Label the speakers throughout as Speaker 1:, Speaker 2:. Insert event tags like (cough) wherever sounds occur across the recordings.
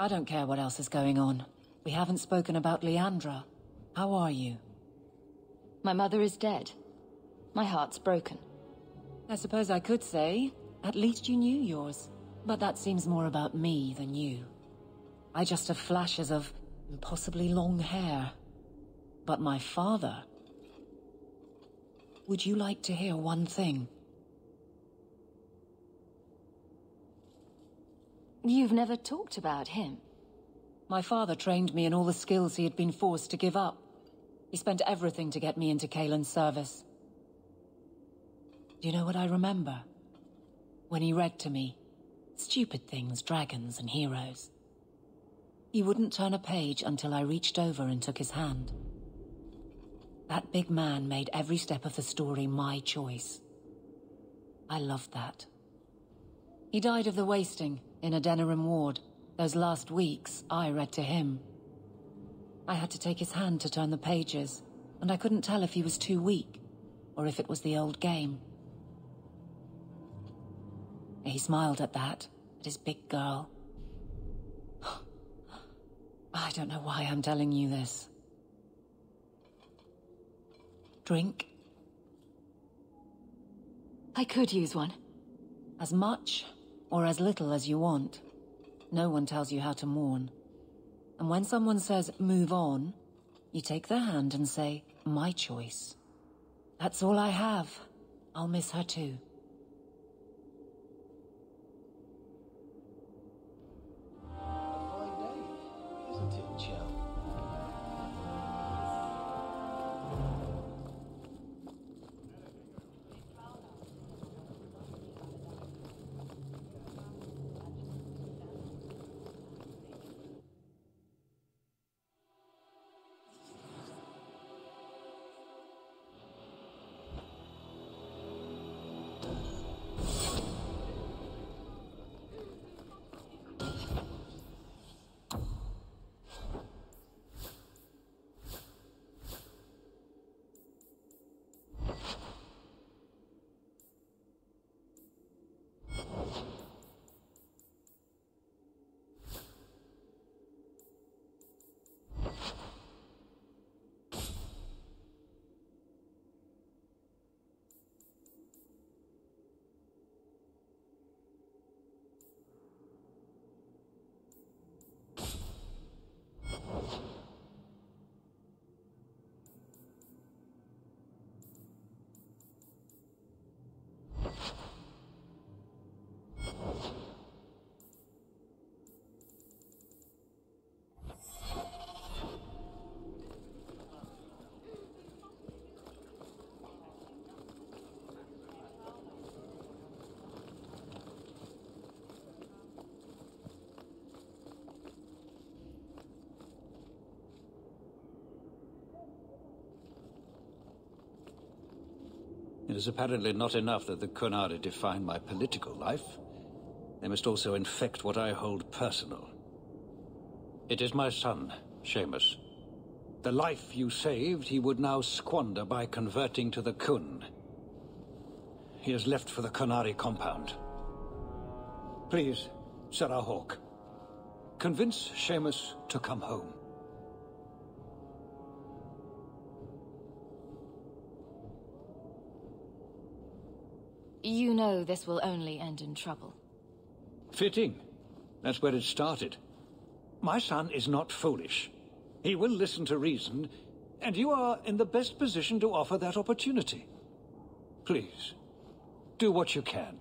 Speaker 1: I don't care what else is going on. We haven't spoken about Leandra. How are you?
Speaker 2: My mother is dead. My heart's broken.
Speaker 1: I suppose I could say, at least you knew yours. But that seems more about me than you. I just have flashes of impossibly long hair. But my father... Would you like to hear one thing?
Speaker 2: You've never talked about him.
Speaker 1: My father trained me in all the skills he had been forced to give up. He spent everything to get me into Cailan's service. Do you know what I remember? When he read to me. Stupid things, dragons and heroes. He wouldn't turn a page until I reached over and took his hand. That big man made every step of the story my choice. I loved that. He died of the wasting in Adenarim ward. Those last weeks, I read to him. I had to take his hand to turn the pages, and I couldn't tell if he was too weak, or if it was the old game. He smiled at that, at his big girl. (sighs) I don't know why I'm telling you this. Drink?
Speaker 2: I could use one.
Speaker 1: As much or as little as you want. No one tells you how to mourn. And when someone says, move on, you take their hand and say, my choice. That's all I have. I'll miss her too.
Speaker 3: It is apparently not enough that the Qunari define my political life. They must also infect what I hold personal. It is my son, Seamus. The life you saved, he would now squander by converting to the Qun. He has left for the Qunari compound. Please, Serah Hawke, Convince Seamus to come home.
Speaker 2: You know this will only end in trouble.
Speaker 3: Fitting. That's where it started. My son is not foolish. He will listen to reason, and you are in the best position to offer that opportunity. Please, do what you can.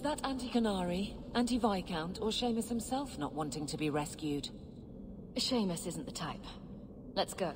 Speaker 1: Was that Anti-Qunari, Anti-Viscount, or Seamus himself not wanting to be rescued?
Speaker 2: Seamus isn't the type. Let's go.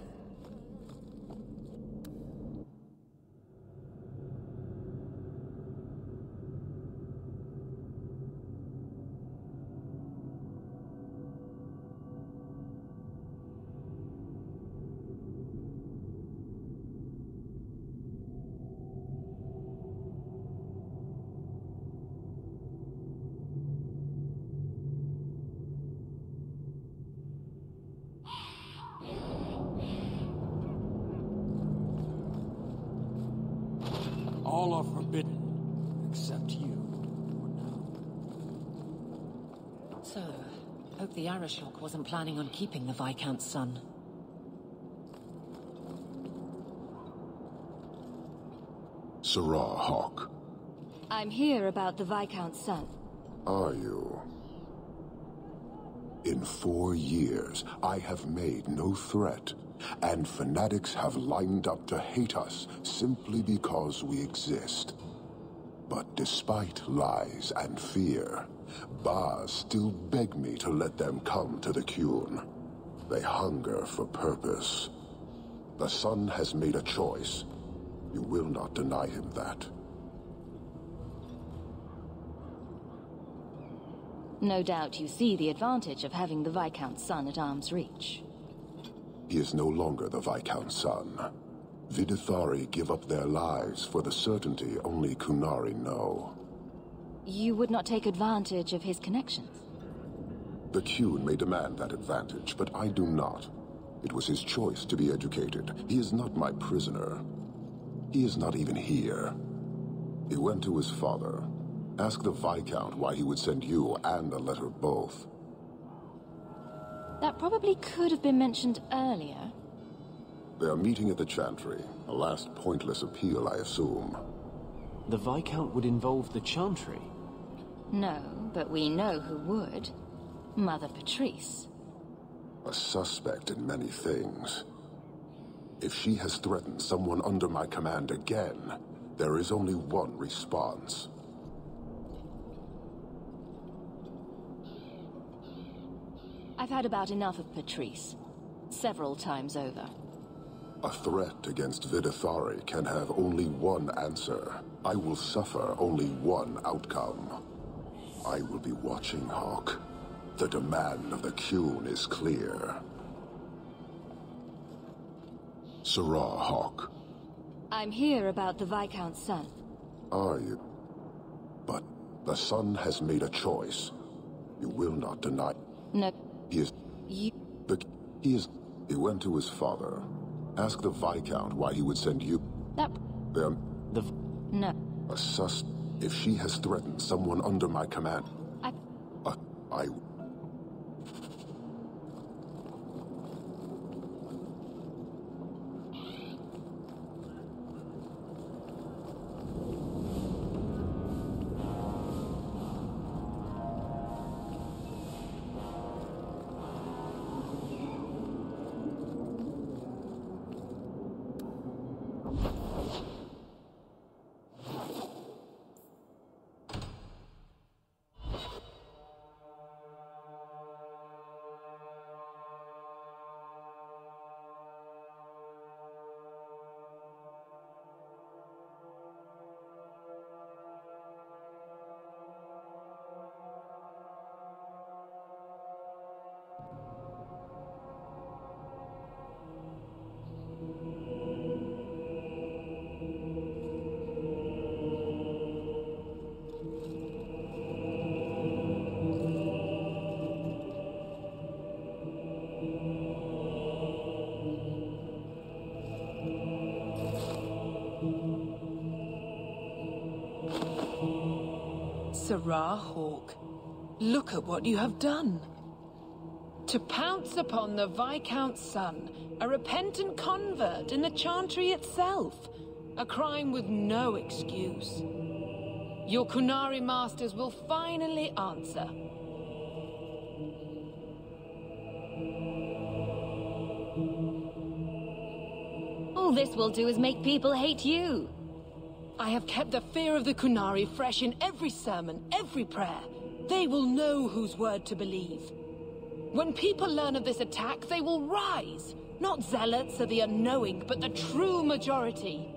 Speaker 4: All are forbidden, except you, for now.
Speaker 1: So, hope the Arishok wasn't planning on keeping the Viscount's son.
Speaker 5: Serah Hawke,
Speaker 2: I'm here about the Viscount's son.
Speaker 5: are you? In four years, I have made no threat, and fanatics have lined up to hate us simply because we exist. But despite lies and fear, Bas still beg me to let them come to the Qun. They hunger for purpose. The son has made a choice. You will not deny him that.
Speaker 2: No doubt you see the advantage of having the Viscount's son at arm's reach.
Speaker 5: He is no longer the Viscount's son. Viddathari give up their lives for the certainty only Qunari know.
Speaker 2: You would not take advantage of his connections.
Speaker 5: The Qun may demand that advantage, but I do not. It was his choice to be educated. He is not my prisoner. He is not even here. He went to his father. Ask the Viscount why he would send you and a letter both.
Speaker 2: That probably could have been mentioned earlier.
Speaker 5: They are meeting at the Chantry. A last pointless appeal, I assume.
Speaker 6: The Viscount would involve the Chantry.
Speaker 2: No, but we know who would. Mother Petrice.
Speaker 5: A suspect in many things. If she has threatened someone under my command again, there is only one response.
Speaker 2: I've had about enough of Petrice. Several times over.
Speaker 5: A threat against Viddathari can have only one answer. I will suffer only one outcome. I will be watching, Hawke. The demand of the Qun is clear. Serah Hawke,
Speaker 2: I'm here about the Viscount's son.
Speaker 5: are you? But the son has made a choice. You will not deny.
Speaker 2: No,
Speaker 5: He is.
Speaker 2: you...
Speaker 5: The, he is. He went to his father. Ask the Viscount why he would send you.
Speaker 2: That...
Speaker 5: Them
Speaker 6: The
Speaker 2: No.
Speaker 5: a sus. If she has threatened someone under my command,
Speaker 2: I...
Speaker 5: uh, I.
Speaker 7: Serah Hawke, look at what you have done. To pounce upon the Viscount's son, a repentant convert in the Chantry itself, a crime with no excuse. Your Qunari masters will finally answer.
Speaker 2: All this will do is make people hate you.
Speaker 7: I have kept the fear of the Qunari fresh in every sermon, every prayer. They will know whose word to believe. When people learn of this attack, they will rise. Not zealots or the unknowing, but the true majority.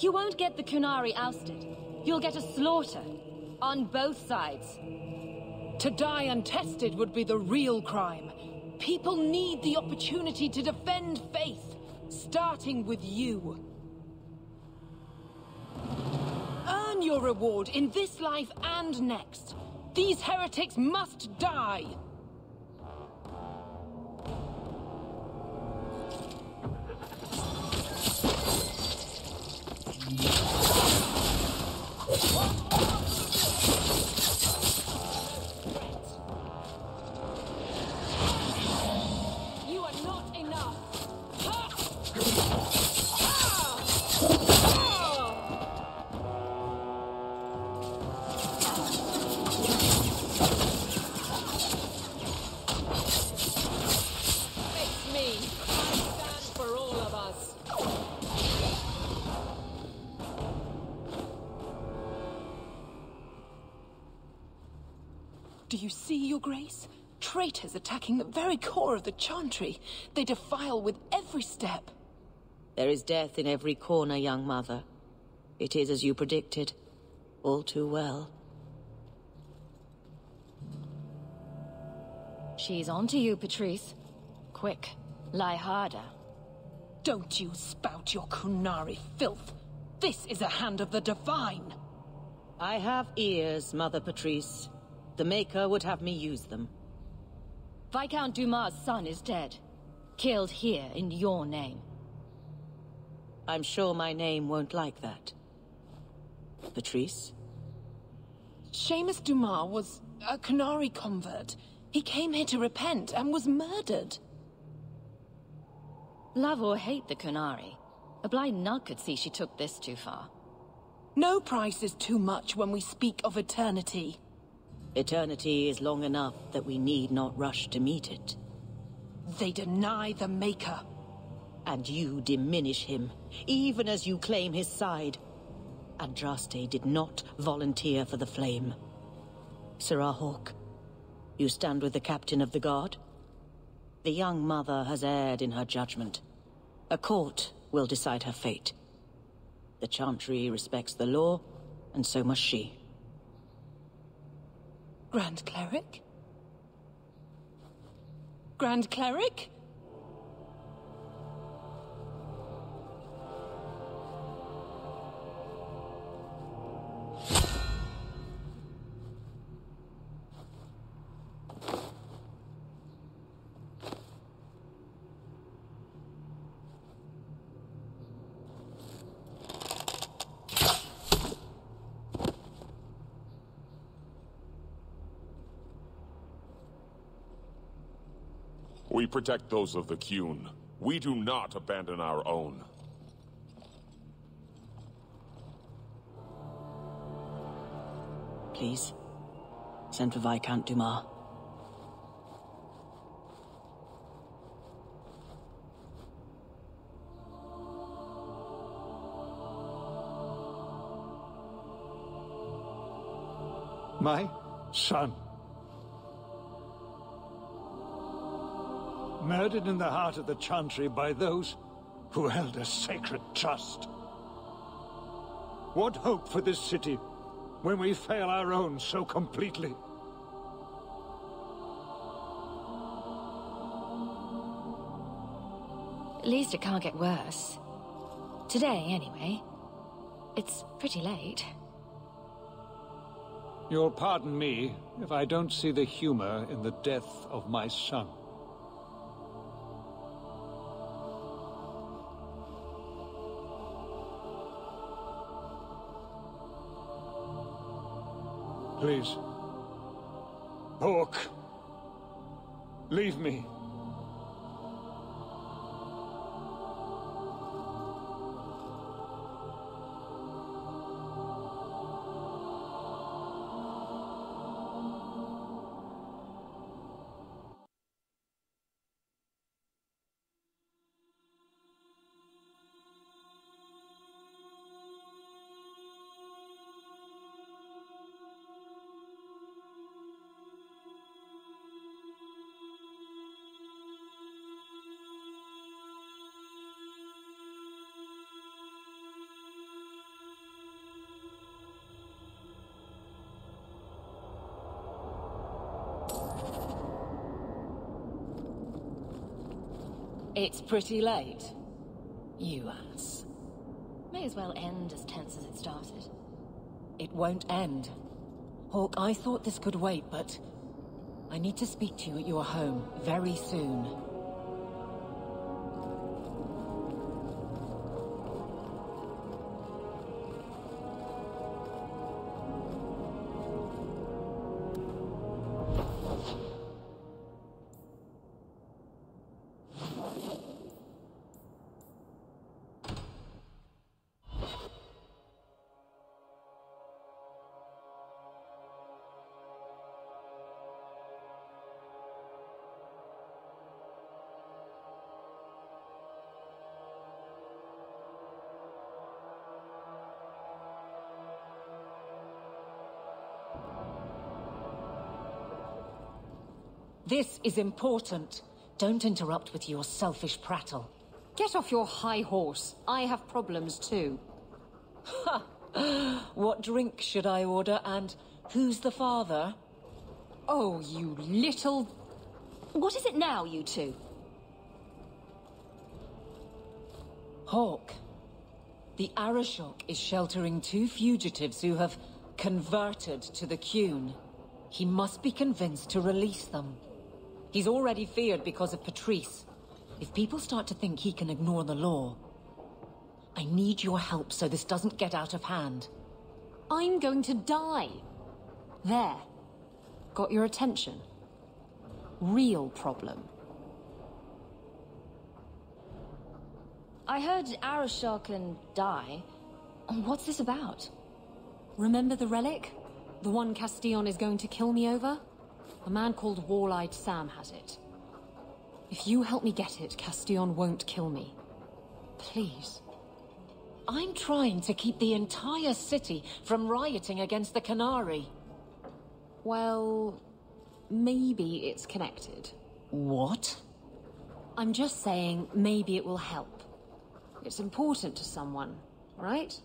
Speaker 2: You won't get the Qunari ousted. You'll get a slaughter. On both sides.
Speaker 7: To die untested would be the real crime. People need the opportunity to defend faith, starting with you. Your reward in this life and next. These heretics must die! Grace? Traitors attacking the very core of the Chantry. They defile with every step.
Speaker 8: There is death in every corner, young mother. It is as you predicted. All too well.
Speaker 2: She's on to you, Petrice. Quick, lie harder.
Speaker 7: Don't you spout your Qunari filth. This is a hand of the Divine.
Speaker 8: I have ears, Mother Petrice. The Maker would have me use them.
Speaker 2: Viscount Dumar' son is dead. Killed here in your name.
Speaker 8: I'm sure my name won't like that. Petrice?
Speaker 7: Seamus Dumar was a Qunari convert. He came here to repent and was murdered.
Speaker 2: Love or hate the Qunari, a blind nut could see she took this too far.
Speaker 7: No price is too much when we speak of eternity.
Speaker 8: Eternity is long enough that we need not rush to meet it.
Speaker 7: They deny the Maker.
Speaker 8: And you diminish him, even as you claim his side. Andraste did not volunteer for the flame. Serah Hawke, you stand with the captain of the guard? The young mother has erred in her judgment. A court will decide her fate. The Chantry respects the law, and so must she.
Speaker 7: Grand Cleric? Grand Cleric?
Speaker 9: Protect those of the Qun. We do not abandon our own.
Speaker 8: Please, send for Viscount Dumar.
Speaker 3: My son. Murdered in the heart of the Chantry by those who held a sacred trust. What hope for this city when we fail our own so completely?
Speaker 2: At least it can't get worse. Today, anyway. It's pretty late.
Speaker 3: You'll pardon me if I don't see the humor in the death of my son. Please. Hawke. Leave me.
Speaker 1: It's pretty late. You ass.
Speaker 2: May as well end as tense as it started.
Speaker 1: It won't end. Hawke, I thought this could wait, but... I need to speak to you at your home, very soon. This is important. Don't interrupt with your selfish prattle.
Speaker 7: Get off your high horse. I have problems too.
Speaker 1: Ha! What drink should I order, and who's the father?
Speaker 7: Oh, you little...
Speaker 2: What is it now, you two?
Speaker 1: Hawke. The Arishok is sheltering two fugitives who have converted to the Qun. He must be convinced to release them. He's already feared because of Petrice. If people start to think he can ignore the law... I need your help so this doesn't get out of hand.
Speaker 7: I'm going to die. There. Got your attention. Real problem.
Speaker 2: I heard Arishok can die. What's this about?
Speaker 7: Remember the relic? The one Castillon is going to kill me over? A man called Wall-Eyed Sam has it. If you help me get it, Castillon won't kill me. Please.
Speaker 1: I'm trying to keep the entire city from rioting against the Qunari.
Speaker 7: Well, maybe it's connected.
Speaker 1: What?
Speaker 7: I'm just saying maybe it will help. It's important to someone, right?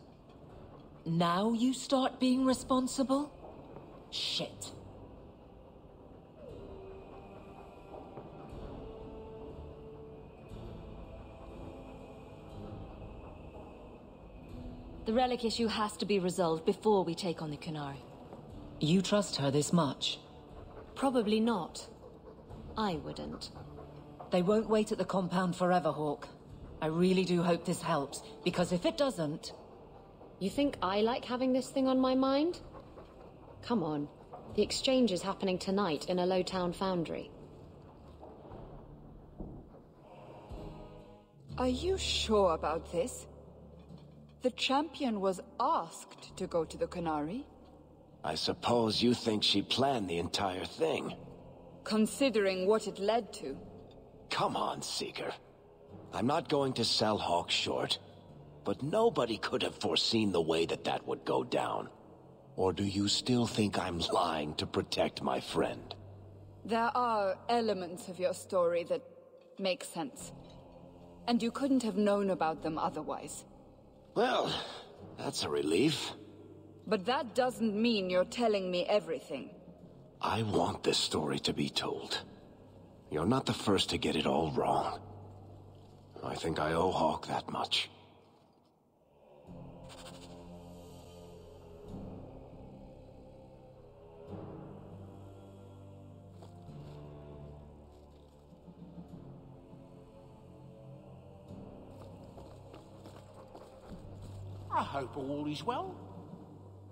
Speaker 1: Now you start being responsible? Shit.
Speaker 2: The relic issue has to be resolved before we take on the Qunari.
Speaker 1: You trust her this much?
Speaker 7: Probably not. I wouldn't.
Speaker 1: They won't wait at the compound forever, Hawke. I really do hope this helps, because if it doesn't...
Speaker 7: You think I like having this thing on my mind? Come on. The exchange is happening tonight in a Lowtown foundry.
Speaker 10: Are you sure about this? The champion was asked to go to the Qunari.
Speaker 11: I suppose you think she planned the entire thing.
Speaker 10: Considering what it led to.
Speaker 11: Come on, Seeker. I'm not going to sell Hawke short. But nobody could have foreseen the way that that would go down. Or do you still think I'm lying to protect my friend?
Speaker 10: There are elements of your story that make sense. And you couldn't have known about them otherwise.
Speaker 11: Well, that's a relief.
Speaker 10: But that doesn't mean you're telling me everything.
Speaker 11: I want this story to be told. You're not the first to get it all wrong. I think I owe Hawke that much.
Speaker 12: Hope all is well.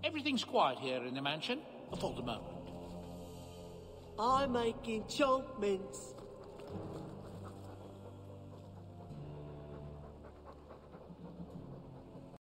Speaker 12: Everything's quiet here in the mansion, for the moment.
Speaker 13: I'm making mince.